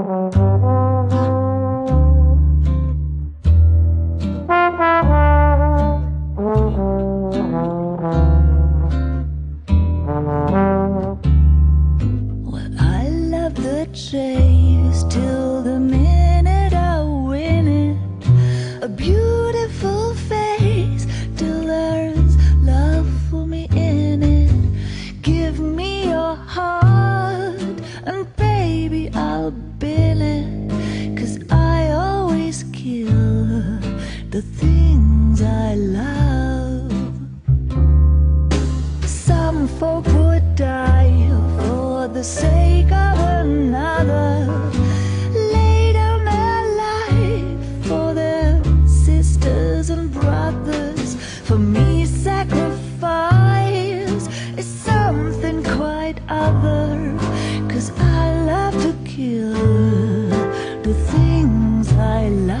Well, I love the change. folk would die for the sake of another. Lay down their life for their sisters and brothers. For me, sacrifice is something quite I love to kill the things I love.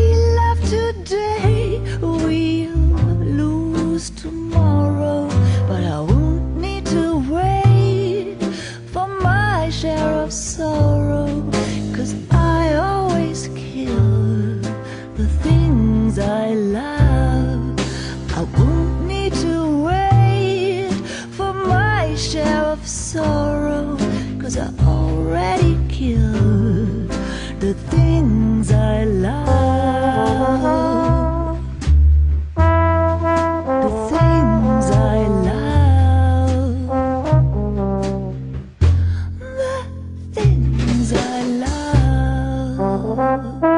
sorrow Cause I already killed the things I love. The things I love. The things I love.